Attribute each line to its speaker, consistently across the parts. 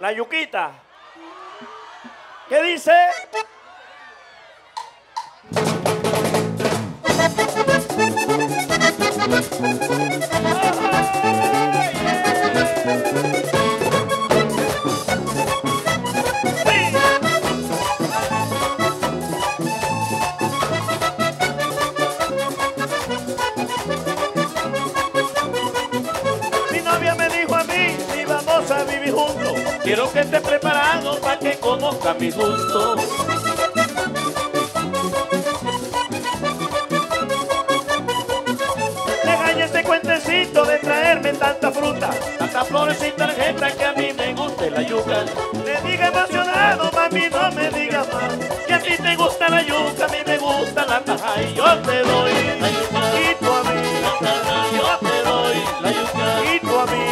Speaker 1: La yuquita. ¿Qué dice? Mi conozca mi gusto. Le gané este cuentecito de traerme tanta fruta, tanta flores y tarjeta que a mí me guste la yuca. Le diga emocionado, mami, no me digas más. Que a ti te gusta la yuca, a mí me gusta la taja y yo te doy la yuca. A mí, yo te doy la yuca. Y a mí,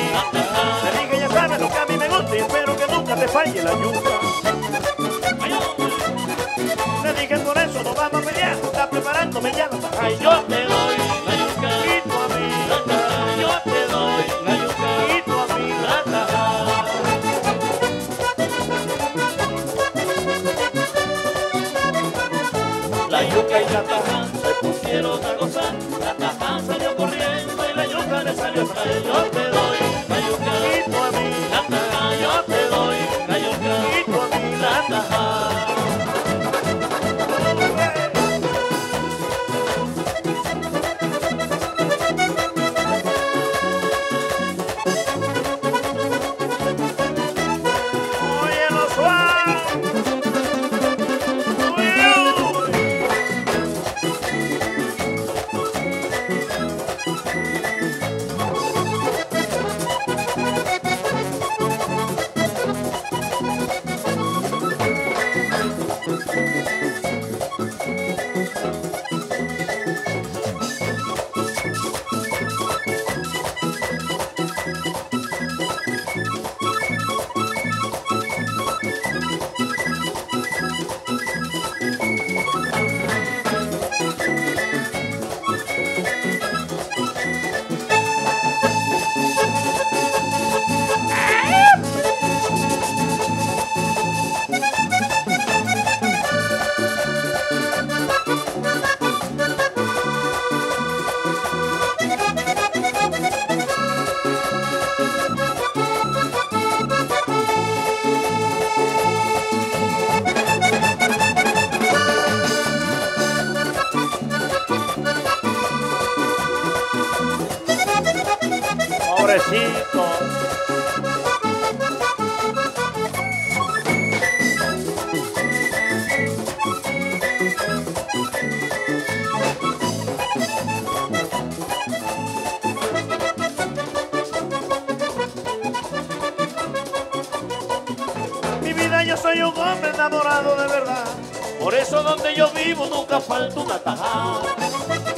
Speaker 1: le dije ya sabes lo a mí me gusta y espero que nunca te falle la yuca. Dije por eso no vamos a pelear, está preparándome ya la taja y yo te doy la yuca. Y tú a mí, yo te doy la yuca. Y tú a mí la taja. La yuca y la taja Mi vida yo soy un hombre enamorado de verdad. Por eso donde yo vivo nunca falta una tajada.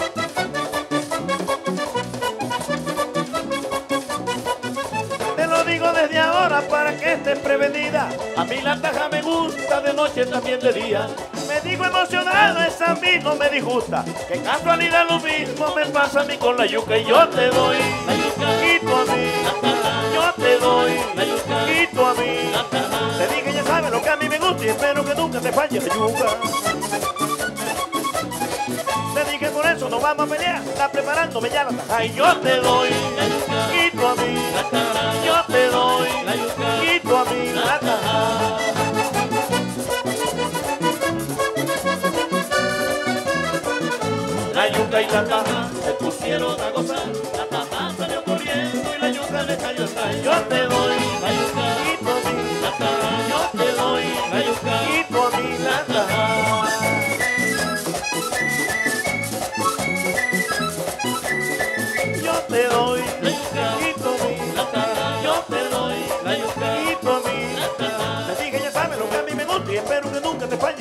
Speaker 1: Desde ahora para que estés prevenida. A mí la taja me gusta de noche también de día. Me digo emocionado, esa a mí no me disgusta. Que casualidad lo mismo me pasa a mí con la yuca y yo te doy la yuca y tú a mí. Yo te doy la yuca y tú a mí. Te dije ya sabes lo que a mí me gusta y espero que nunca te falle la yuca. No vamos a pelear, está preparándome ya la taja y yo te doy y tú a mí. Yo te doy y tú a mí la taja. La yuca y la taja se pusieron a gozar. La taja salió corriendo y la yuca le cayó atrás. Yo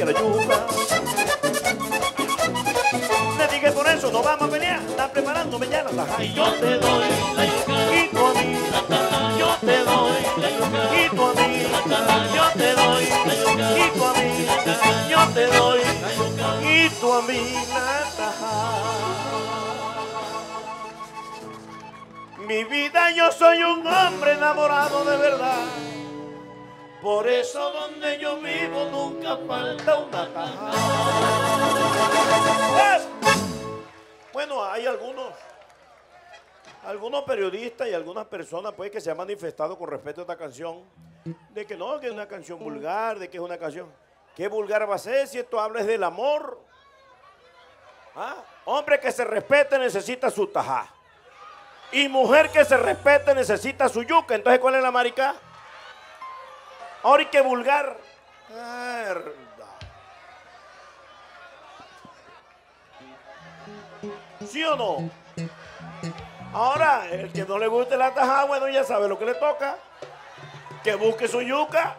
Speaker 1: la yuca. Le dije por eso no vamos a pelear, está preparándome ya la taja. Y yo te doy la yuca y tú a mí. Yo te doy la yuca y tú a mí. Yo te doy la yuca y tú a mí. Yo te doy la yuca y tú a mí la taja. Mi vida yo soy un hombre enamorado de verdad. Por eso donde yo vivo nunca falta una tajada. Bueno, hay algunos, algunos periodistas y algunas personas pues que se han manifestado con respecto a esta canción, de que no, que es una canción vulgar, de que es una canción. ¿Qué vulgar va a ser si esto habla del amor? ¿Ah? Hombre que se respete necesita su tajá. Y mujer que se respete necesita su yuca. Entonces, ¿cuál es la marica? Ahora que vulgar. ¿Sí o no? Ahora, el que no le guste la tajada, bueno, ya sabe lo que le toca. Que busque su yuca.